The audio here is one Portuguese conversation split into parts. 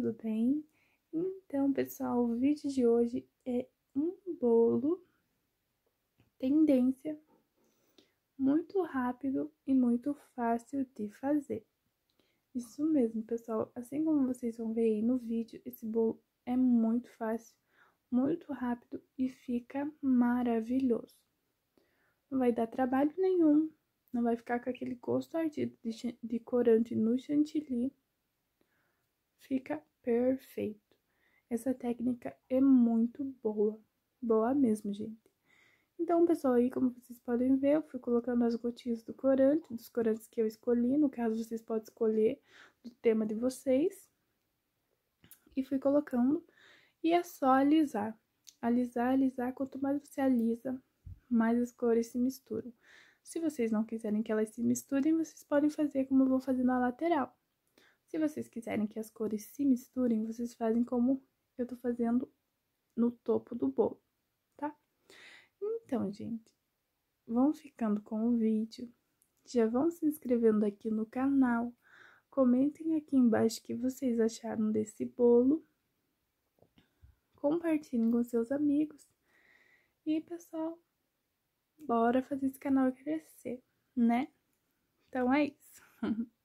tudo bem? Então, pessoal, o vídeo de hoje é um bolo tendência muito rápido e muito fácil de fazer. Isso mesmo, pessoal. Assim como vocês vão ver aí no vídeo, esse bolo é muito fácil, muito rápido e fica maravilhoso. Não vai dar trabalho nenhum, não vai ficar com aquele gosto ardido de corante no chantilly. Fica perfeito. Essa técnica é muito boa, boa mesmo, gente. Então, pessoal, aí como vocês podem ver, eu fui colocando as gotinhas do corante, dos corantes que eu escolhi, no caso vocês podem escolher do tema de vocês. E fui colocando, e é só alisar. Alisar, alisar, quanto mais você alisa, mais as cores se misturam. Se vocês não quiserem que elas se misturem, vocês podem fazer como eu vou fazer na lateral. Se vocês quiserem que as cores se misturem, vocês fazem como eu tô fazendo no topo do bolo, tá? Então, gente, vão ficando com o vídeo, já vão se inscrevendo aqui no canal, comentem aqui embaixo o que vocês acharam desse bolo, compartilhem com seus amigos e, pessoal, bora fazer esse canal crescer, né? Então é isso.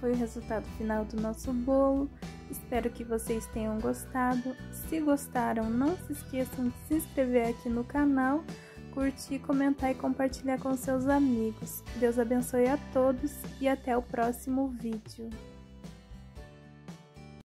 foi o resultado final do nosso bolo. Espero que vocês tenham gostado. Se gostaram, não se esqueçam de se inscrever aqui no canal, curtir, comentar e compartilhar com seus amigos. Deus abençoe a todos e até o próximo vídeo.